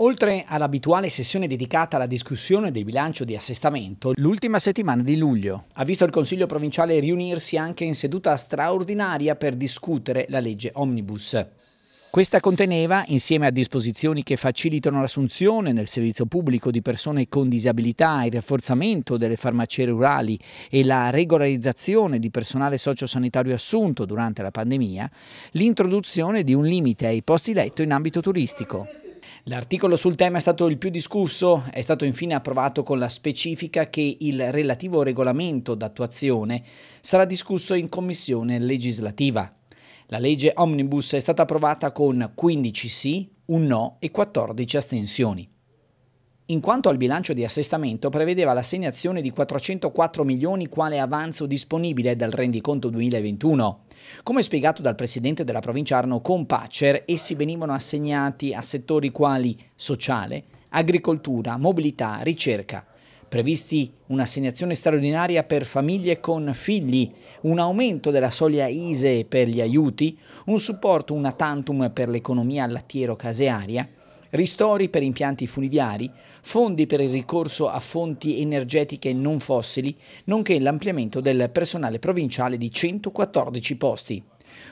Oltre all'abituale sessione dedicata alla discussione del bilancio di assestamento, l'ultima settimana di luglio ha visto il Consiglio provinciale riunirsi anche in seduta straordinaria per discutere la legge Omnibus. Questa conteneva, insieme a disposizioni che facilitano l'assunzione nel servizio pubblico di persone con disabilità, il rafforzamento delle farmacie rurali e la regolarizzazione di personale sociosanitario assunto durante la pandemia, l'introduzione di un limite ai posti letto in ambito turistico. L'articolo sul tema è stato il più discusso, è stato infine approvato con la specifica che il relativo regolamento d'attuazione sarà discusso in commissione legislativa. La legge Omnibus è stata approvata con 15 sì, un no e 14 astensioni in quanto al bilancio di assestamento prevedeva l'assegnazione di 404 milioni quale avanzo disponibile dal rendiconto 2021. Come spiegato dal presidente della provincia Arno Compacer, essi venivano assegnati a settori quali sociale, agricoltura, mobilità, ricerca. Previsti un'assegnazione straordinaria per famiglie con figli, un aumento della soglia ISE per gli aiuti, un supporto una tantum per l'economia lattiero-casearia, ristori per impianti funiviari, fondi per il ricorso a fonti energetiche non fossili, nonché l'ampliamento del personale provinciale di 114 posti.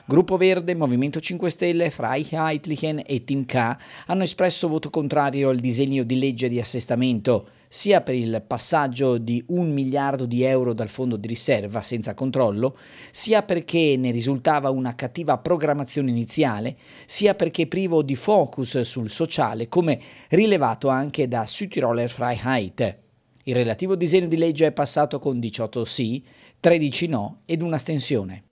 Gruppo Verde, Movimento 5 Stelle, Freiheitlichen e Team K hanno espresso voto contrario al disegno di legge di assestamento, sia per il passaggio di un miliardo di euro dal fondo di riserva senza controllo, sia perché ne risultava una cattiva programmazione iniziale, sia perché privo di focus sul sociale, come rilevato anche da Südtiroler Freiheit. Il relativo disegno di legge è passato con 18 sì, 13 no ed un'astensione.